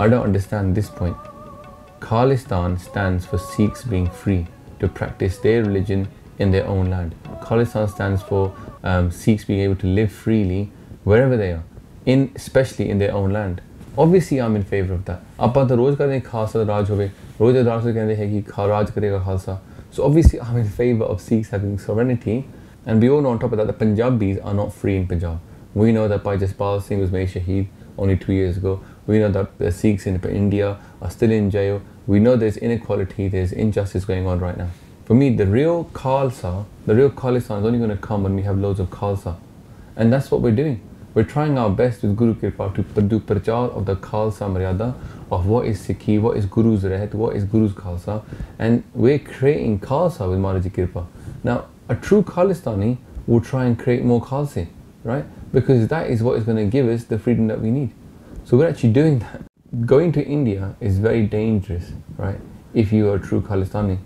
I don't understand this point. Khalistan stands for Sikhs being free to practice their religion in their own land. Khalistan stands for um, Sikhs being able to live freely wherever they are, in especially in their own land. Obviously, I'm in favour of that. ਆਪਾਂ ਤਾਂ ਰੋਜ਼ ਕਰਦੇ ਖਾਲਸਾ ਦਾ ਰਾਜ ਹੋਵੇ ਰੋਜ਼ ਦਾ ਰਾਜ ਕਹਿੰਦੇ ਹੈ ਕਿ ਖਾ ਰਾਜ ਕਰੇਗਾ Khalsa so obviously I'm in favour of Sikhs having sovereignty and we all know on top of that the Punjabis are we know that Bhai Jaspal Singh was made shaheed only two years ago we know that the Sikhs in India are still in jail we know there's inequality there's injustice going on right now for me the real Khalsa the real Khalistan is only going to come when we have loads of Khalsa and that's what we're doing we're trying our best with Guru Kirpa to do prachar of the Khalsa Maryada, of what is Sikhi, what is Guru's Rehat, what is Guru's Khalsa, and we're creating Khalsa with Maharaji Kirpa. Now, a true Khalistani will try and create more Khalsa, right? Because that is what is going to give us the freedom that we need. So we're actually doing that. Going to India is very dangerous, right? If you are a true Khalistani.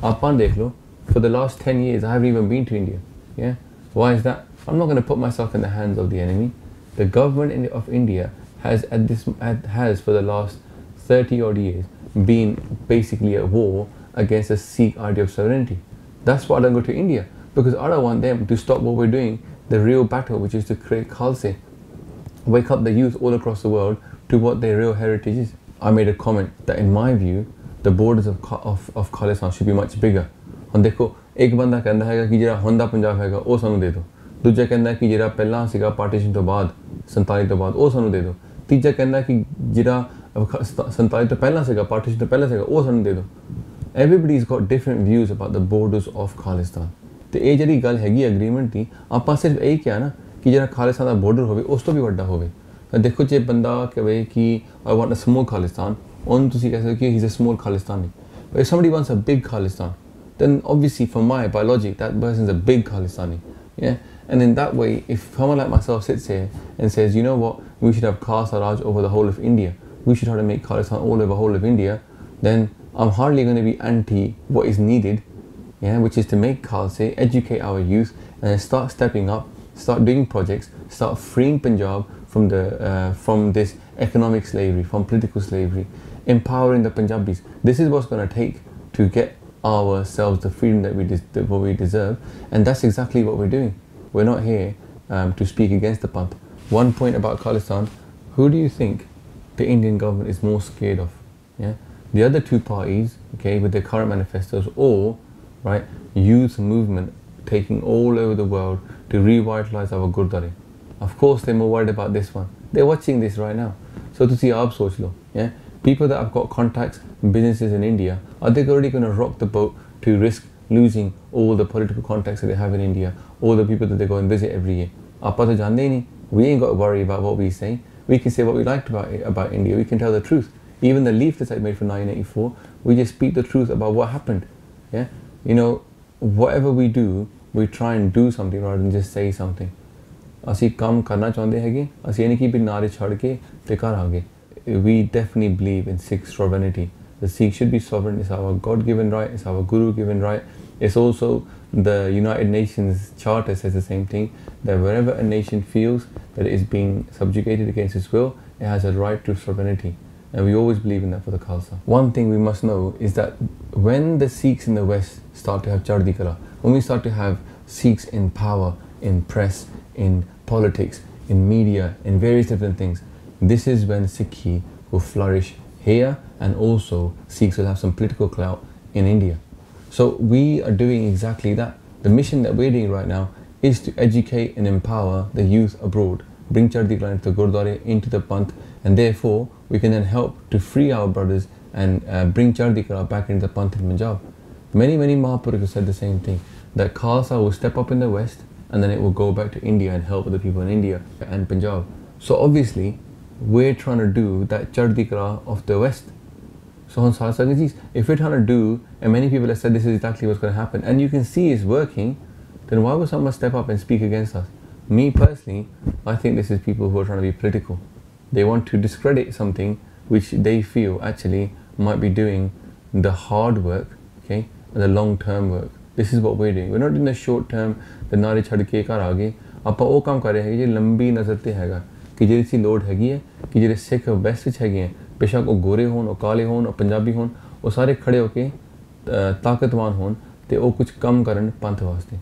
For the last 10 years, I haven't even been to India. Yeah? Why is that? I'm not going to put myself in the hands of the enemy. The government of India has at this has for the last 30 odd years been basically at war against the Sikh idea of sovereignty. That's why I don't go to India because I don't want them to stop what we're doing, the real battle, which is to create Khalsa, wake up the youth all across the world to what their real heritage is. I made a comment that in my view, the borders of, of, of Khalistan should be much bigger. ਹੁਣ ਦੇਖੋ ਇੱਕ ਬੰਦਾ ਕਹਿੰਦਾ ਹੈਗਾ ਕਿ ਜਿਹੜਾ ਹੁਣ ਦਾ ਪੰਜਾਬ ਹੈਗਾ ਉਹ ਸਾਨੂੰ ਦੇ ਦਿਓ ਦੂਜਾ ਕਹਿੰਦਾ ਕਿ ਜਿਹੜਾ ਪਹਿਲਾਂ ਸੀਗਾ ਪਾਰਟੀਸ਼ਨ ਤੋਂ ਬਾਅਦ 47 ਤੋਂ ਬਾਅਦ ਉਹ ਸਾਨੂੰ ਦੇ ਦਿਓ ਤੀਜਾ ਕਹਿੰਦਾ ਕਿ ਜਿਹੜਾ 47 ਤੋਂ ਪਹਿਲਾਂ ਸੀਗਾ ਪਾਰਟੀਸ਼ਨ ਤੋਂ ਪਹਿਲਾਂ ਸੀਗਾ ਉਹ ਸਾਨੂੰ ਦੇ ਦਿਓ everybody has got different views about the borders of Khalistan ਤੇ ਇਹ ਜਿਹੜੀ ਗੱਲ ਹੈਗੀ ਐਗਰੀਮੈਂਟ ਦੀ ਆਪਾਂ ਸਿਰਫ ਇਹ ਕਿਹਾ ਨਾ ਕਿ ਜਿਹੜਾ ਖਾਲਿਸਤਾਨ ਦਾ ਬਾਰਡਰ ਹੋਵੇ ਉਸ ਤੋਂ ਵੀ ਵੱਡਾ ਹੋਵੇ ਤਾਂ ਦੇਖੋ ਜੇ ਬੰਦਾ ਕਹੇ ਕਿ I want a small Khalistan ਉਹਨੂੰ ਤੁਸੀਂ ਕਹਿ ਸਕਦੇ ਕਿ ਹੀ is a small Khalistani but if somebody wants a big khalistan then obviously from my biology that person's a big khalistani yeah and in that way, if someone like myself sits here and says, you know what, we should have Khalsa Raj over the whole of India, we should try to make Khalistan all over the whole of India, then I'm hardly going to be anti what is needed, yeah, which is to make Khalsa, educate our youth, and start stepping up, start doing projects, start freeing Punjab from the uh, from this economic slavery, from political slavery, empowering the Punjabis. This is what's going to take to get ourselves the freedom that we, that we deserve, and that's exactly what we're doing. We're not here um, to speak against the Panth. One point about Khalistan, who do you think the Indian government is more scared of? Yeah, the other two parties, okay, with their current manifestos, or right, youth movement taking all over the world to revitalize our Gurdwara. Of course, they're more worried about this one. They're watching this right now. So to see our social, yeah, people that have got contacts, businesses in India, are they already going to rock the boat to risk losing all the political contacts that they have in India, all the people that they go and visit every year. We ain't got to worry about what we say. We can say what we liked about about India. We can tell the truth. Even the leaflets I made for 1984, we just speak the truth about what happened. Yeah, you know, whatever we do, we try and do something rather than just say something. ਅਸੀਂ ਕੰਮ ਕਰਨਾ ਚਾਹੁੰਦੇ ਹੈਗੇ ਅਸੀਂ ਇਹ ਨਹੀਂ ਕਿ ਵੀ ਨਾਰੇ ਛੱਡ ਕੇ ਤੇ ਘਰ ਆ ਗਏ we definitely believe in Sikh sovereignty the Sikh should be sovereign. It's our God-given right. It's our Guru-given right. It's also the United Nations Charter says the same thing. That wherever a nation feels that it is being subjugated against its will, it has a right to sovereignty. And we always believe in that for the Khalsa. One thing we must know is that when the Sikhs in the West start to have Chardi Kala, when we start to have Sikhs in power, in press, in politics, in media, in various different things, this is when Sikhi will flourish here and also Sikhs will have some political clout in India. So we are doing exactly that. The mission that we're doing right now is to educate and empower the youth abroad, bring Chardi Kala into the Gurdwara, into the Panth, and therefore we can then help to free our brothers and uh, bring Chardi Kala back into the Panth in Punjab. Many, many Mahapurushas said the same thing, that Khalsa will step up in the West and then it will go back to India and help the people in India and Punjab. So obviously, we're trying to do that Chardi Kala of the West. So on Salasagaji's, if we're trying to do, and many people have said this is exactly what's going to happen, and you can see it's working, then why would someone step up and speak against us? Me personally, I think this is people who are trying to be political. They want to discredit something which they feel actually might be doing the hard work, okay, and the long term work. This is what we're doing. We're not doing the short term, the ਨਾਰੇ ਛੱਡ ਕੇ ਘਰ ਆ ਗਏ ਆਪਾਂ ਉਹ ਕੰਮ ਕਰ ਰਹੇ ਹੈਗੇ ਜੇ ਲੰਬੀ ਨਜ਼ਰ ਤੇ ਹੈਗਾ ਕਿ ਜਿਹੜੀ ਸੀ ਲੋੜ ਹੈਗੀ ਹੈ ਕਿ ਜਿਹੜੇ ਸਿੱਖ ਵੈਸਟ 'ਚ ਹੈਗੇ ਆ ਬੇਸ਼ੱਕ ਉਹ ਗੋਰੇ ਹੋਣ ਉਹ ਕਾਲੇ ਹੋਣ ਉਹ ਪੰਜਾਬੀ ਹੋਣ ਉਹ ਸਾਰੇ ਖੜੇ ਹੋ ਕੇ ਤਾਕਤਵਾਨ ਹੋਣ ਤੇ ਉਹ ਕੁਝ ਕੰਮ ਕਰਨ ਪੰਥ ਵਾਸਤੇ